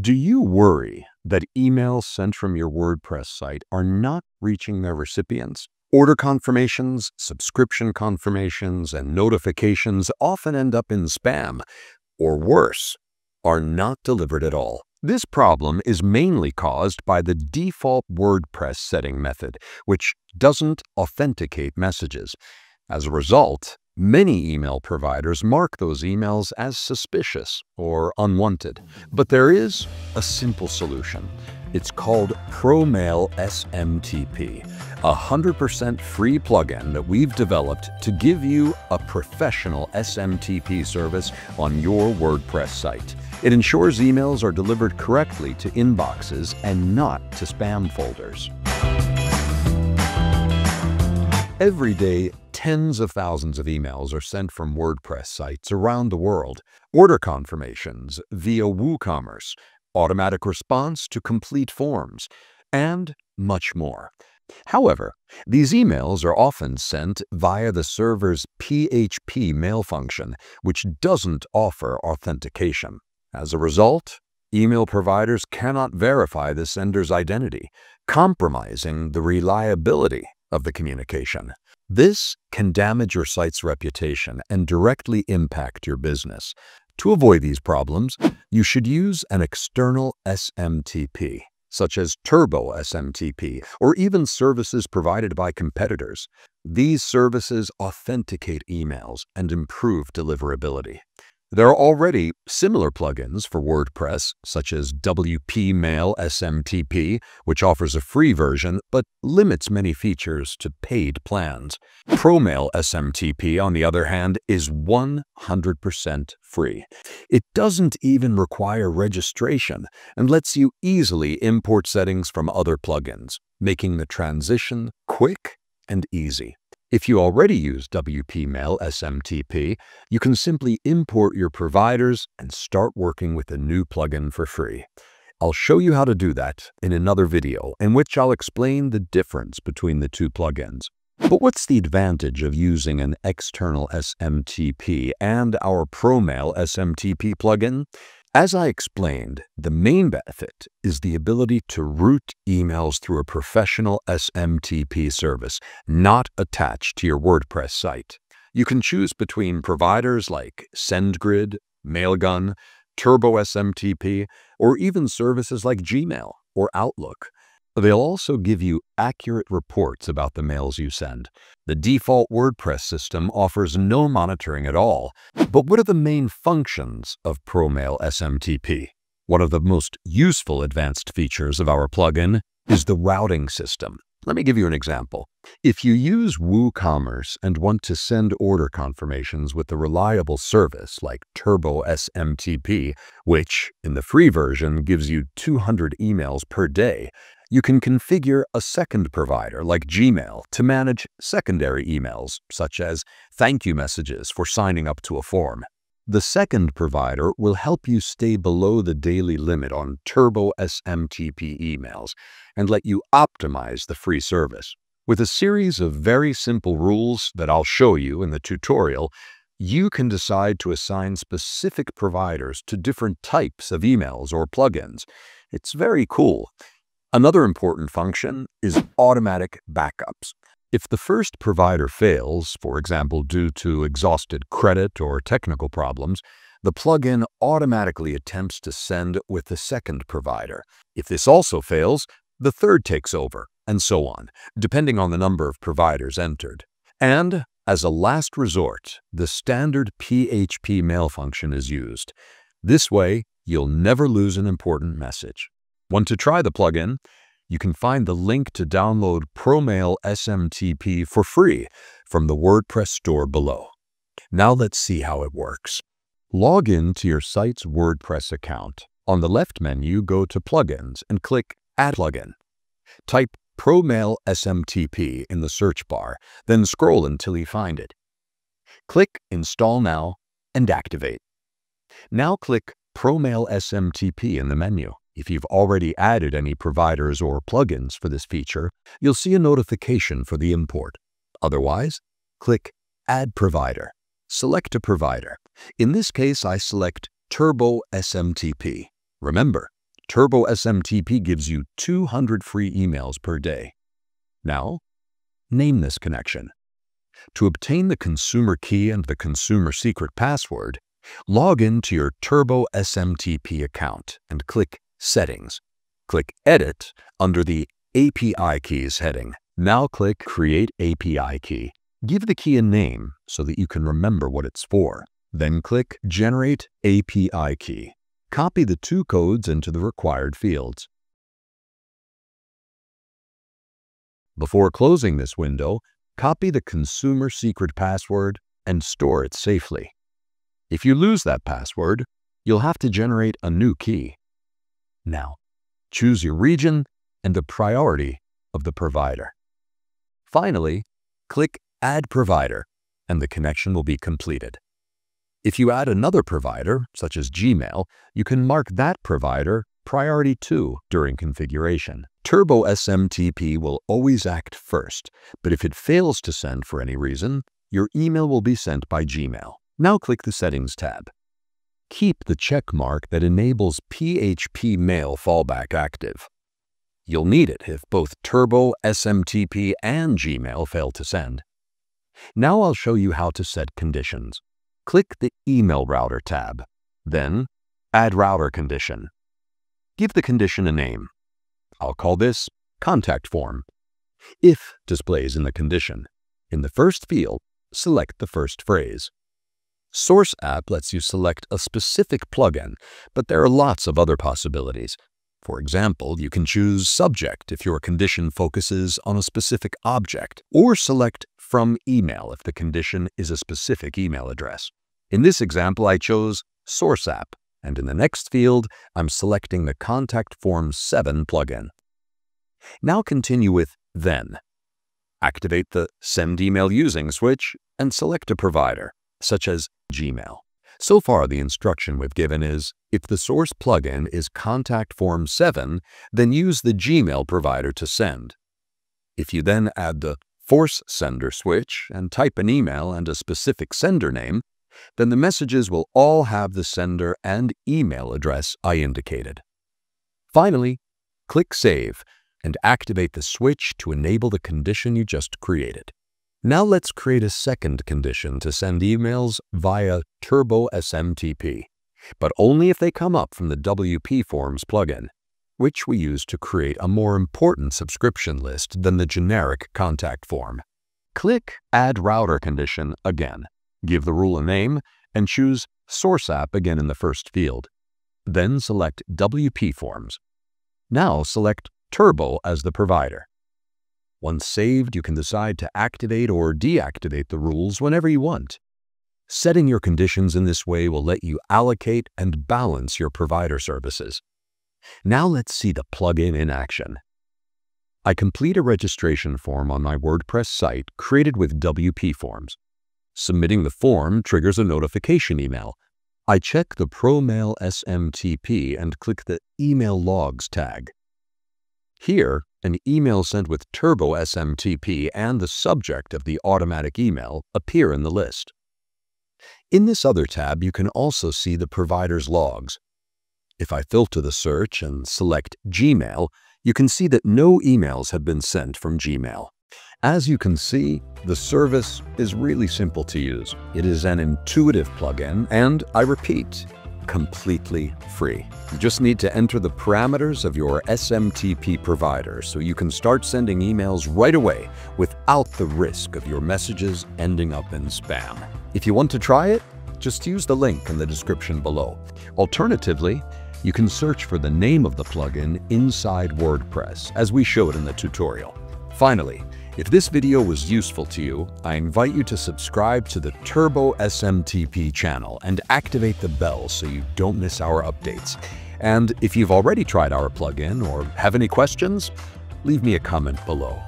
Do you worry that emails sent from your WordPress site are not reaching their recipients? Order confirmations, subscription confirmations, and notifications often end up in spam, or worse, are not delivered at all. This problem is mainly caused by the default WordPress setting method, which doesn't authenticate messages. As a result, Many email providers mark those emails as suspicious or unwanted, but there is a simple solution. It's called ProMail SMTP, a 100% free plugin that we've developed to give you a professional SMTP service on your WordPress site. It ensures emails are delivered correctly to inboxes and not to spam folders. Every day, tens of thousands of emails are sent from WordPress sites around the world. Order confirmations via WooCommerce, automatic response to complete forms, and much more. However, these emails are often sent via the server's PHP mail function, which doesn't offer authentication. As a result, email providers cannot verify the sender's identity, compromising the reliability of the communication. This can damage your site's reputation and directly impact your business. To avoid these problems, you should use an external SMTP, such as Turbo SMTP, or even services provided by competitors. These services authenticate emails and improve deliverability. There are already similar plugins for WordPress, such as WP Mail SMTP, which offers a free version but limits many features to paid plans. ProMail SMTP, on the other hand, is 100% free. It doesn't even require registration and lets you easily import settings from other plugins, making the transition quick and easy. If you already use WP Mail SMTP, you can simply import your providers and start working with a new plugin for free. I'll show you how to do that in another video in which I'll explain the difference between the two plugins. But what's the advantage of using an external SMTP and our ProMail SMTP plugin? As I explained, the main benefit is the ability to route emails through a professional SMTP service, not attached to your WordPress site. You can choose between providers like SendGrid, Mailgun, Turbo SMTP, or even services like Gmail or Outlook. They'll also give you accurate reports about the mails you send. The default WordPress system offers no monitoring at all. But what are the main functions of ProMail SMTP? One of the most useful advanced features of our plugin is the routing system. Let me give you an example. If you use WooCommerce and want to send order confirmations with a reliable service like Turbo SMTP, which in the free version gives you 200 emails per day, you can configure a second provider like Gmail to manage secondary emails, such as thank you messages for signing up to a form. The second provider will help you stay below the daily limit on Turbo SMTP emails and let you optimize the free service. With a series of very simple rules that I'll show you in the tutorial, you can decide to assign specific providers to different types of emails or plugins. It's very cool. Another important function is automatic backups. If the first provider fails, for example due to exhausted credit or technical problems, the plugin automatically attempts to send with the second provider. If this also fails, the third takes over, and so on, depending on the number of providers entered. And, as a last resort, the standard PHP mail function is used. This way, you'll never lose an important message. Want to try the plugin? You can find the link to download ProMail SMTP for free from the WordPress store below. Now let's see how it works. Log in to your site's WordPress account. On the left menu, go to Plugins and click Add Plugin. Type ProMail SMTP in the search bar, then scroll until you find it. Click Install Now and activate. Now click ProMail SMTP in the menu. If you've already added any providers or plugins for this feature, you'll see a notification for the import. Otherwise, click Add Provider. Select a provider. In this case, I select Turbo SMTP. Remember, Turbo SMTP gives you 200 free emails per day. Now, name this connection. To obtain the consumer key and the consumer secret password, log in to your Turbo SMTP account and click Settings. Click Edit under the API Keys heading. Now click Create API Key. Give the key a name so that you can remember what it's for. Then click Generate API Key. Copy the two codes into the required fields. Before closing this window, copy the consumer secret password and store it safely. If you lose that password, you'll have to generate a new key. Now, choose your region and the priority of the provider. Finally, click Add Provider, and the connection will be completed. If you add another provider, such as Gmail, you can mark that provider Priority 2 during configuration. Turbo SMTP will always act first, but if it fails to send for any reason, your email will be sent by Gmail. Now click the Settings tab. Keep the check mark that enables PHP Mail fallback active. You'll need it if both Turbo, SMTP, and Gmail fail to send. Now I'll show you how to set conditions. Click the Email Router tab. Then, Add Router Condition. Give the condition a name. I'll call this Contact Form. If displays in the condition. In the first field, select the first phrase. Source App lets you select a specific plugin, but there are lots of other possibilities. For example, you can choose Subject if your condition focuses on a specific object, or select From Email if the condition is a specific email address. In this example, I chose Source App, and in the next field, I'm selecting the Contact Form 7 plugin. Now continue with Then. Activate the Send Email Using switch and select a provider, such as Gmail. So far, the instruction we've given is, if the source plugin is Contact Form 7, then use the Gmail provider to send. If you then add the Force Sender switch and type an email and a specific sender name, then the messages will all have the sender and email address I indicated. Finally, click Save and activate the switch to enable the condition you just created. Now let's create a second condition to send emails via Turbo SMTP, but only if they come up from the WP Forms plugin, which we use to create a more important subscription list than the generic contact form. Click Add Router Condition again, give the rule a name, and choose Source App again in the first field. Then select WP Forms. Now select Turbo as the provider. Once saved, you can decide to activate or deactivate the rules whenever you want. Setting your conditions in this way will let you allocate and balance your provider services. Now let's see the plugin in action. I complete a registration form on my WordPress site created with WP Forms. Submitting the form triggers a notification email. I check the ProMail SMTP and click the Email Logs tag. Here, an email sent with Turbo SMTP and the subject of the automatic email appear in the list. In this other tab, you can also see the provider's logs. If I filter the search and select Gmail, you can see that no emails have been sent from Gmail. As you can see, the service is really simple to use. It is an intuitive plugin and, I repeat, completely free. You just need to enter the parameters of your SMTP provider so you can start sending emails right away without the risk of your messages ending up in spam. If you want to try it, just use the link in the description below. Alternatively, you can search for the name of the plugin inside WordPress, as we showed in the tutorial. Finally, if this video was useful to you, I invite you to subscribe to the Turbo SMTP channel and activate the bell so you don't miss our updates. And if you've already tried our plugin or have any questions, leave me a comment below.